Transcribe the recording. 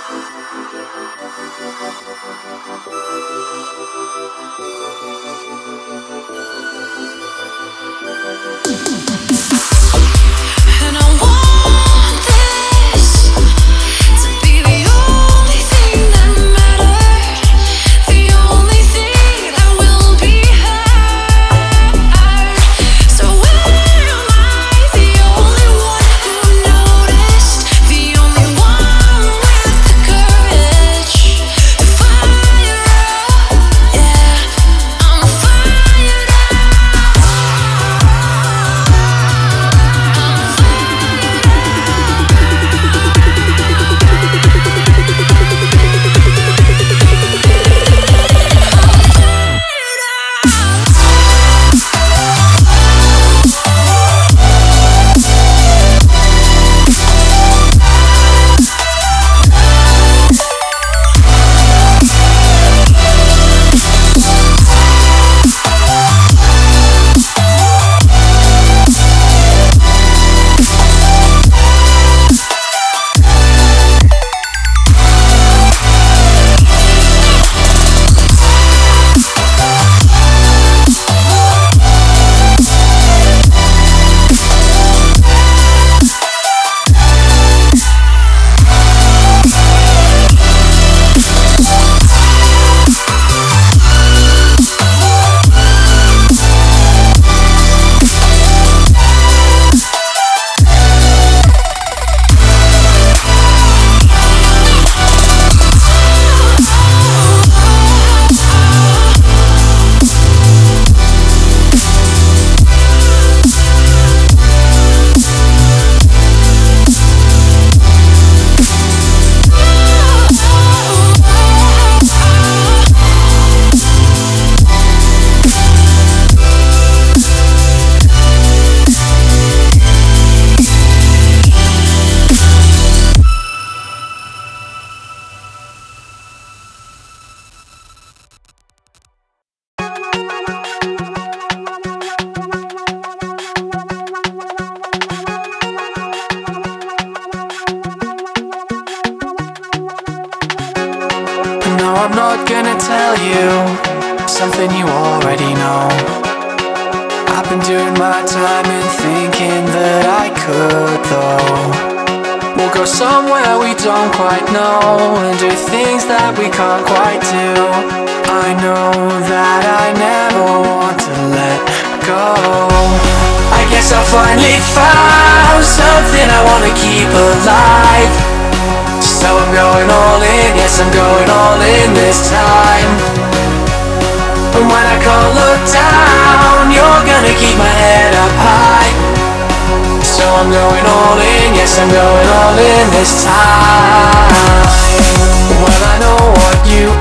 And I want somewhere we don't quite know and do things that we can't quite do. I know that I never want to let go. I guess I finally found something I wanna keep alive. So I'm going all in, yes, I'm going all in this time. And when I can't look down, you're gonna keep my head. So I'm going all in, yes, I'm going all in this time. Well, I know what you